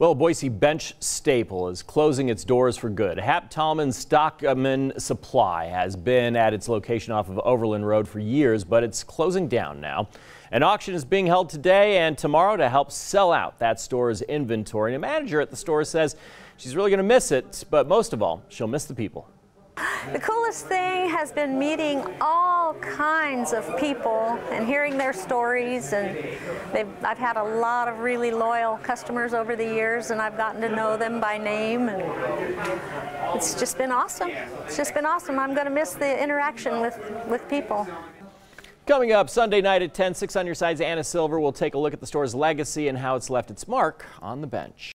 Well, Boise Bench Staple is closing its doors for good. Hap Tallman Stockman Supply has been at its location off of Overland Road for years, but it's closing down now. An auction is being held today and tomorrow to help sell out that store's inventory. And a manager at the store says she's really going to miss it, but most of all, she'll miss the people. The coolest thing has been meeting all kinds of people and hearing their stories and I've had a lot of really loyal customers over the years and I've gotten to know them by name and it's just been awesome. It's just been awesome. I'm going to miss the interaction with, with people. Coming up Sunday night at 10, 6 on your sides, Anna Silver will take a look at the store's legacy and how it's left its mark on the bench.